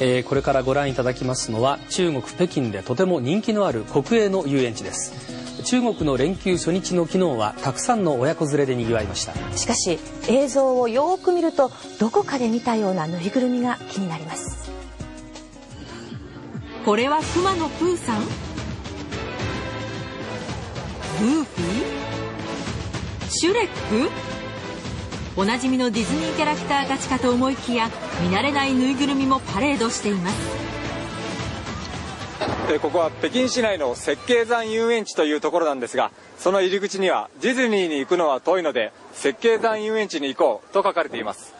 えー、これからご覧いただきますのは中国北京でとても人気のある国営の遊園地です。中国の連休初日の昨日はたくさんの親子連れで賑わいました。しかし映像をよく見るとどこかで見たようなぬいぐるみが気になります。これは熊野プーさん？グーフィー？シュレック？おなじみのディズニーキャラクターたちかと思いきや見慣れないぬいぐるみもパレードしています。ここは北京市内の石景山遊園地というところなんですがその入り口にはディズニーに行くのは遠いので石景山遊園地に行こうと書かれています。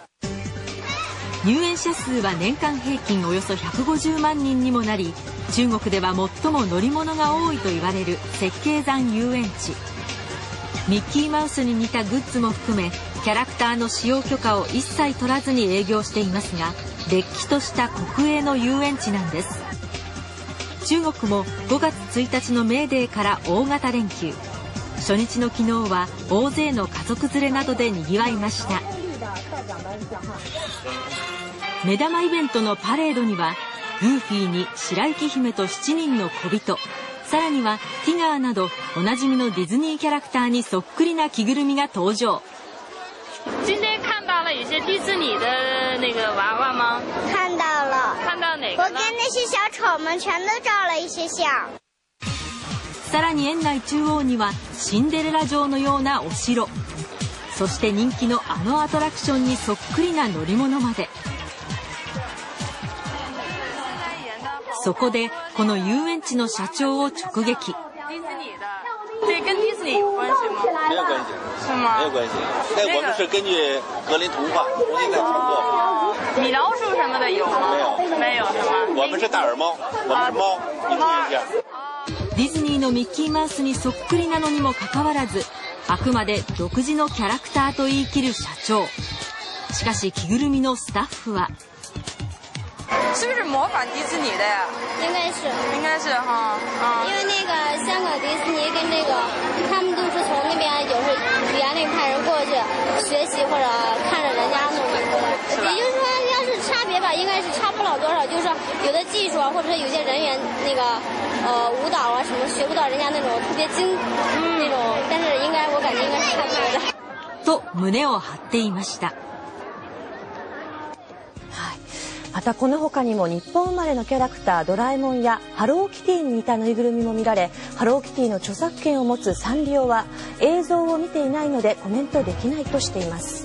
入園者数は年間平均およそ150万人にもなり中国では最も乗り物が多いと言われる石景山遊園地。ミッキーマウスに似たグッズも含めキャラクターの使用許可を一切取らずに営業していますがれっきとした国営の遊園地なんです。中国も5月1日のメーデーから大型連休。初日の昨日は大勢の家族連れなどでにぎわいました。目玉イベントのパレードにはグーフィーに白雪姫と7人の小人。さらにはティガーなどおなじみのディズニーキャラクターにそっくりな着ぐるみが登場。今天看到了一些迪士尼的那个娃娃吗？看到了。看到哪个我跟那些小丑们全都照了一些相。さらに園内中央にはシンデレラ城のようなお城そして人気のあのアトラクションにそっくりな乗り物までそこでこの遊園地の社長を直撃对，跟迪士尼有关系吗？没有关系，是吗？没有关系。但我们是根据格林童话重新再创作。米老鼠什么的有吗？没有，没有是吗？我们是大耳猫，我们是猫，你听一下。ディズニーのミッキーマウスにそっくりなのにもかかわらずあくまで独自のキャラクターと言い切る社長しかし着ぐるみのスタッフは是不是模仿迪士尼的呀？应该是。应该是哈， 个，他们都是从那边有时语言那派人过去学习或者看着人家弄的。也就是说，要是差别吧，应该是差不了多少。就是说，有的技术啊，或者说有些人员那个呃舞蹈啊什么学不到人家那种特别精、那种，但是应该我感觉应该是差不多的。と胸を張っていました またこの他にも日本生まれのキャラクタードラえもんやハローキティに似たぬいぐるみも見られハローキティの著作権を持つサンリオは映像を見ていないのでコメントできないとしています。